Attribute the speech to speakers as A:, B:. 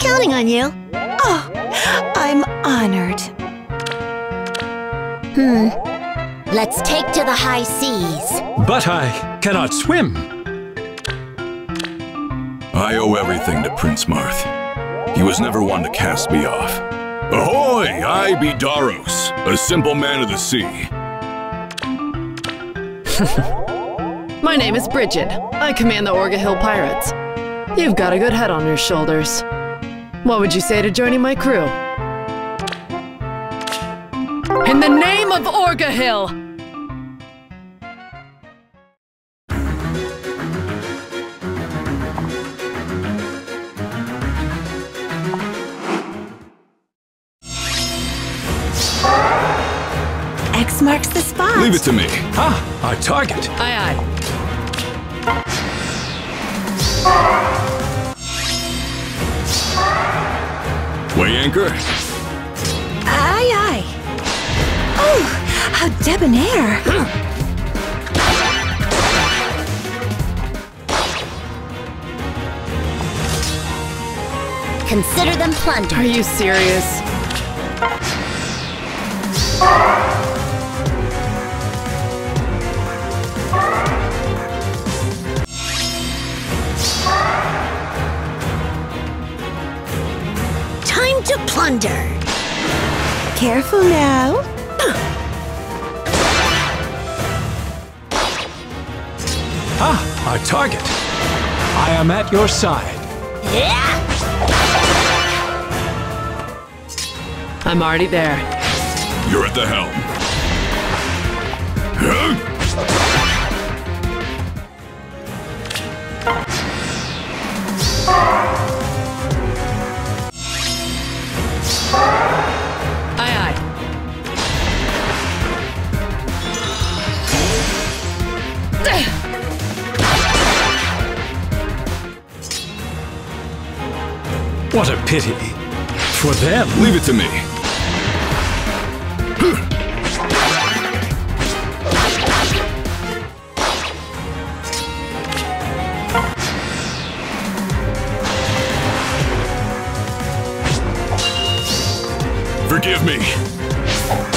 A: Counting on you.
B: Oh, I'm honored.
A: Hmm. Let's take to the high seas.
C: But I cannot swim.
D: I owe everything to Prince Marth. He was never one to cast me off. Ahoy! I be Darros, a simple man of the sea.
E: My name is Bridget. I command the Orga Hill Pirates. You've got a good head on your shoulders. What would you say to joining my crew? In the name of Orga Hill!
B: X marks the spot.
D: Leave it to me.
C: Ah, our target.
E: Aye aye.
D: Anchor.
B: Aye, aye. Oh, how debonair.
A: Consider them plunder.
E: Are you serious?
A: To plunder.
B: Careful now.
C: Ah, our target. I am at your side.
A: Yeah.
E: I'm already there.
D: You're at the helm. Huh?
C: What a pity. For them.
D: Leave it to me. Forgive me.